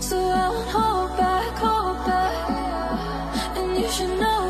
So I won't hold back, hold back. And you should know